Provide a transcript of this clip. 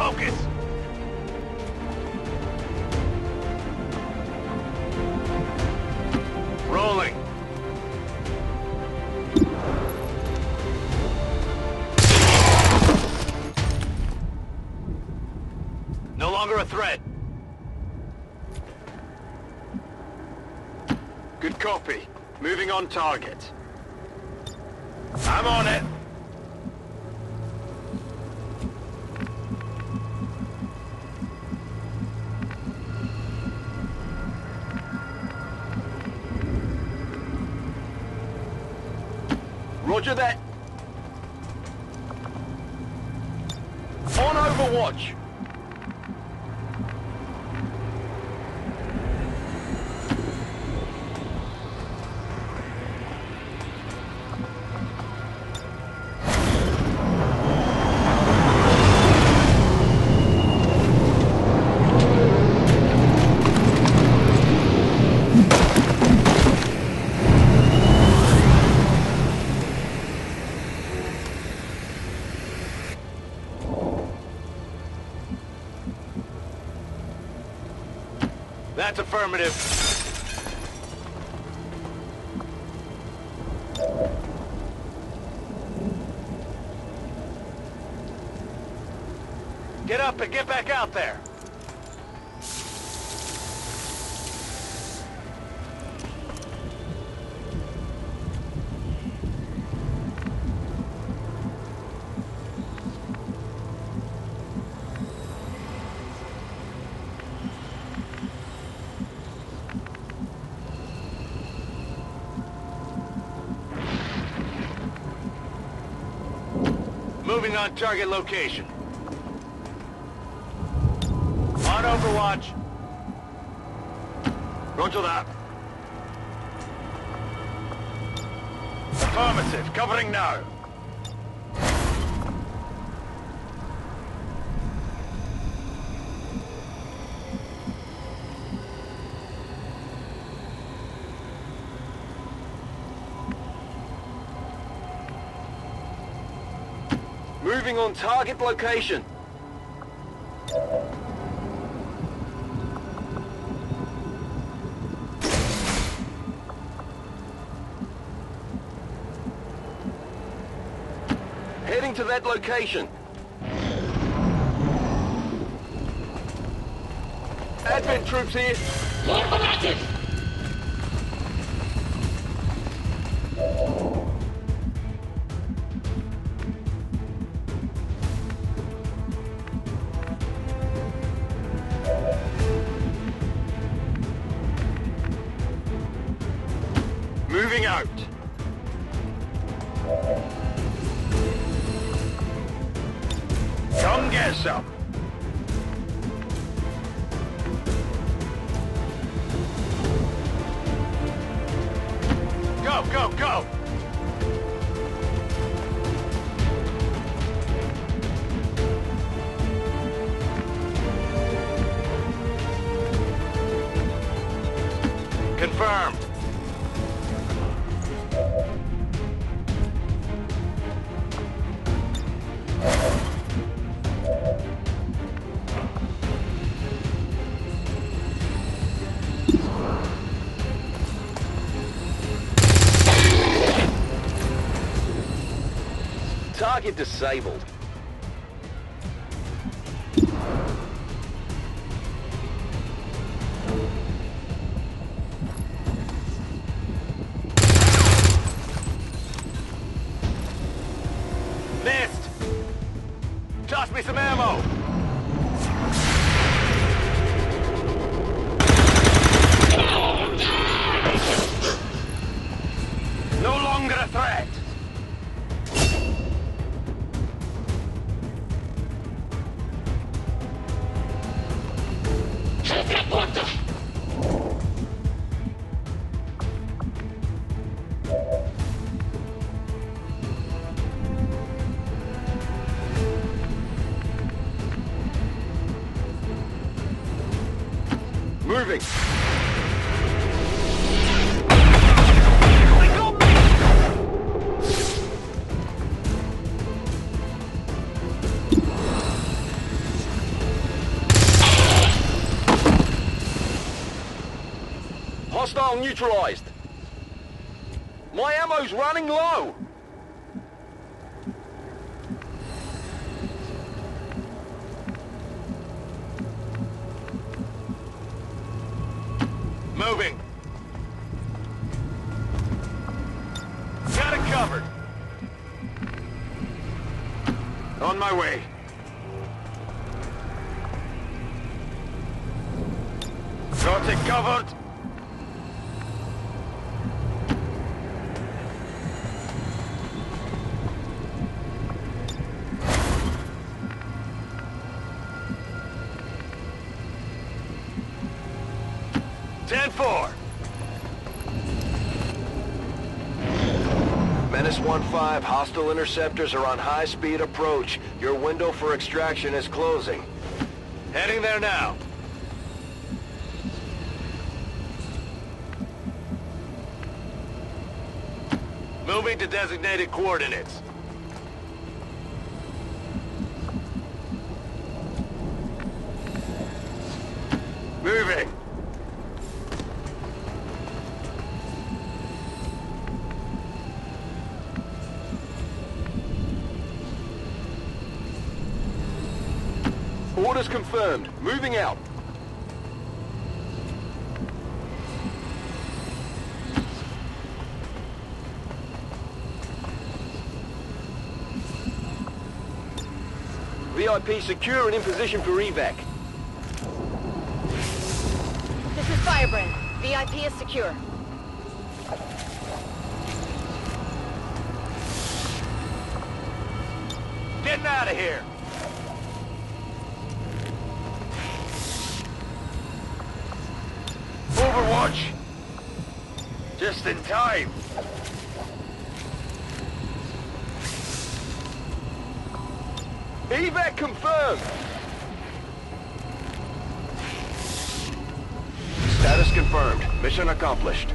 focus! Rolling. No longer a threat. Good copy. Moving on target. I'm on it. Roger that. On Overwatch. That's affirmative. Get up and get back out there. Moving on target location. On Overwatch. Roger that. Affirmative. Covering now. Moving on target location. Heading to that location. Advent troops here. Moving out. Come get some. Go, go, go! Confirmed. Target disabled. Longer a threat! Moving! Neutralized. My ammo's running low. Moving. Got it covered. On my way. Got it covered. Ten four. Menace 1-5, hostile interceptors are on high-speed approach. Your window for extraction is closing. Heading there now. Moving to designated coordinates. Moving. Orders confirmed. Moving out. VIP secure and in position for evac. This is Firebrand. VIP is secure. Getting out of here. Just in time. Evac confirmed. Status confirmed. Mission accomplished.